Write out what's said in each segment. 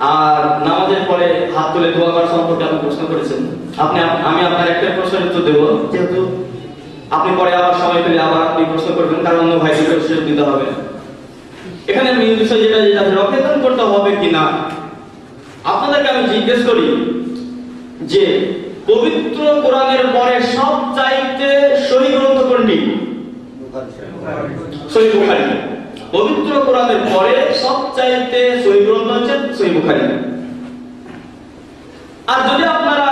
আর নামাজের পরে হাত তুলে দোয়া করা সম্পর্কে আপনি প্রশ্ন করেছেন। আপনি আমি আপনার একটা প্রশ্নের উত্তর দেবো। যেহেতু আপনি পরে আবার সময় পেলে আবার আপনি প্রশ্ন করবেন কারণ অন্য ভাইদের সুযোগ দিতে হবে। এখানে মেইন বিষয় যেটা যেটা রকেতন করতে হবে কিনা আপনাদেরকে আমি জিজ্ঞেস করি যে পবিত্র কোরআনের পরে সব চাইতে সহি গ্রন্থ কোনটি? সহি বুখারী। পবিত্র কোরআনের পরে সবচাইতে সহি গ্রন্থ হচ্ছে সহি বুখারী। আর যদি আপনারা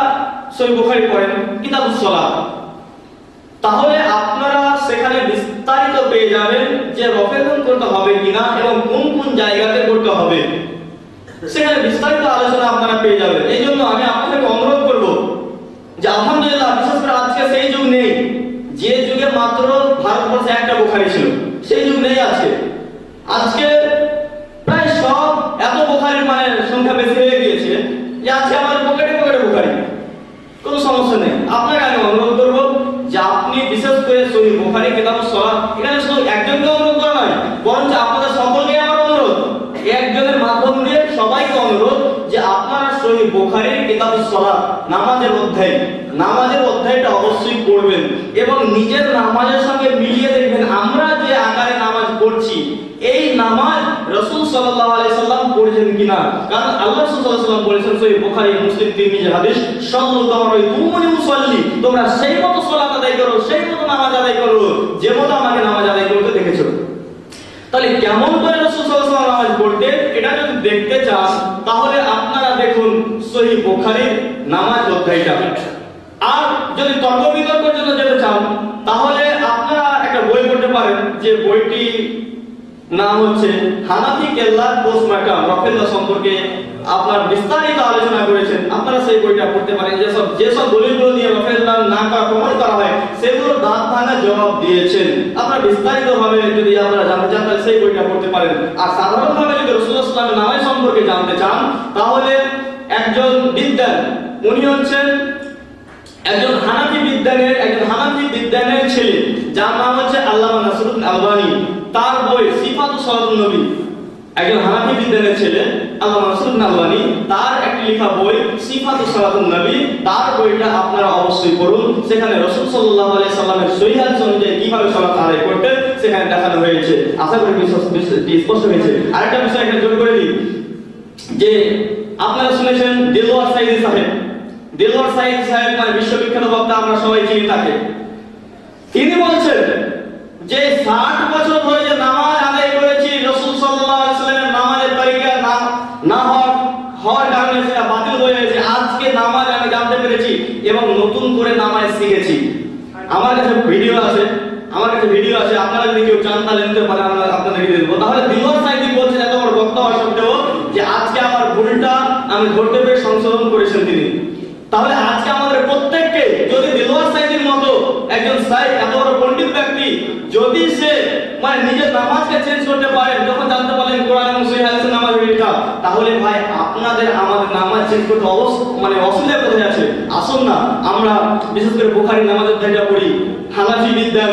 সহি বুখারী পড়েন কিতাবুস সালাত তাহলে আপনারা সেখানে বিস্তারিত পেয়ে যাবেন যে রফেদন করতে হবে কিনা এবং কোন কোন জায়গাতে করতে হবে। সেখানে বিস্তারিত আলোচনা আপনারা পেয়ে যাবেন। এই জন্য আমি আপনাদেরকে অনুরোধ করব যে আলহামদুলিল্লাহ, বিশেষ করে আজকে সেই যুগ নেই, যে যুগে মাত্র ভারতবর্ষে একটা বোখারি ছিল, সেই যুগ নেই আছে আজকে প্রায় সব এত বোখারির মানে সংখ্যা বেশি হয়ে গিয়েছে যে আজকে আমাদের পকেটে পকেটে বোখারি। কোনো সমস্যা নেই। আপনাকে আমি অনুরোধ করব যে আপনি বিশেষ করে সহি বোখারি, কিতাব সলাৎ, এখানে শুধু একজনকে অনুরোধ করা নয়, বরঞ্চ আপনাদের সকলকে আমার অনুরোধ। একজনের মাধ্যম দিয়ে সবাইকে অনুরোধ যে আপনারা সহি বোখারির কিতাব সলাৎ নামাজের অধ্যায়, নামাজের অধ্যায়টা অবশ্যই পড়বেন এবং নিজের নামাজের সঙ্গে মিলিয়ে দেখবেন আমরা যে আকারে নামাজ পড়ছি নামাজ রাসূল আলাইহি সাল্লাম পড়েছেন কিনা? কারণ আল্লাহ রাসূল সাল্লাম বলেছেন, সহিহ বুখারী, মুসলিম, তিরমিজি হাদিস, সাল্লু তোমার মুসাল্লি, তোমরা সেই মতো সালাত আদায় করো, সেই মতো নামাজ আদায় করো, যে মতো আমাকে নামাজ আদায় করতে দেখেছ। তাহলে কেমন করে রাসূল সাল্লাম নামাজ পড়তেন এটা যদি দেখতে চান, তাহলে আপনারা দেখুন সহিহ বুখারীর নামাজ অধ্যায়টা। আর যদি তর্ক বিতর্কের জন্য যেতে চান, তাহলে আপনারা একটা বই পড়তে পারেন, যে বইটি নাম হচ্ছে হানাফি কেল্লার পোস্টমার্টাম। রফেল্লা সম্পর্কে আপনার বিস্তারিত আলোচনা করেছেন। আপনারা সেই বইটা পড়তে পারেন। যেসব যেসব দলিলগুলো দিয়ে রফেল্লার না করা প্রমাণ করা হয়, সেগুলো দাঁত ভাঙা জবাব দিয়েছেন। আপনারা বিস্তারিত ভাবে যদি আপনারা জানতে চান, তাহলে সেই বইটা পড়তে পারেন। আর সাধারণভাবে যদি রসুল্লাহ সাল্লামের নামের সম্পর্কে জানতে চান, তাহলে একজন বিদ্যান, উনি হচ্ছেন একজন হানাফি বিদ্যানের একজন হানাফি বিদ্যানের ছেলে। যার নাম হচ্ছে আল্লামা নাসরুদ্দিন আলবানী। একজন হানাফি ছেলে আল্লামা নাসরুদ্দিন আলবানী তার একটি লেখা বই, সিফাতু নবী, তার বইটা আপনারা অবশ্যই পড়ুন। সেখানে রাসূল সাল্লাল্লাহু আলাইহি সাল্লামের কীভাবে সালাত আদায় করতেন, সেখানে দেখানো হয়েছে। আশা করি স্পষ্ট হয়েছে। আরেকটা বিষয় যোগ করে দিই, যে আপনারা শুনেছেন দিলওয়ার সাইদি সাহেব। দিলওয়ার সাইদি সাহেব মানে বিশ্ববিখ্যাত বক্তা, আমরা সবাই চিনি তাকে। তিনি বলছেন যে 60 বছর ধরে যে নামাজ আদায় করেছি রাসূল সাল্লাল্লাহু আলাইহি সাল্লামের নামাজের তালিকা না না হওয়ার হওয়ার কারণে সেটা বাতিল হয়ে গেছে আজকে নামাজ আমি পেরেছি এবং নতুন করে নামাজ শিখেছি। আমার কাছে ভিডিও আছে, আমার কাছে ভিডিও আছে, আপনারা যদি কেউ চান তাহলে নিতে পারেন আমরা আপনাদেরকে দেবো। তাহলে দিবস সাইদি বলছেন এত বড় বক্তা হওয়া সত্ত্বেও যে আজকে আমার ভুলটা আমি ধরতে পেরে সংশোধন করেছেন তিনি। তাহলে আজকে আমাদের প্রত্যেককে যদি দিলওয়ার সাইদির মতো একজন সাইদ যদি সে মানে নিজের নামাজকে চেঞ্জ করতে পারে, যখন জানতে পারলেন কোরআন এবং সহিহ হাদিসের নামাজ এটা তাহলে ভাই আপনাদের আমাদের নামাজ চেঞ্জ করতে অবশ্য মানে অসুবিধা কোথায় আছে? আসুন না, আমরা বিশেষ করে বুখারী নামাজের জায়গা পড়ি। হানাফি বিদ্যান,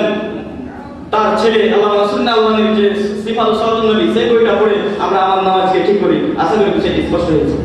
তার ছেলে, আল্লাহ রাসূলুল্লাহ যে সিফাত সালাতুন নবী, সেই বইটা পড়ে আমরা আমার নামাজকে ঠিক করি। আশা করি স্পষ্ট হয়েছে।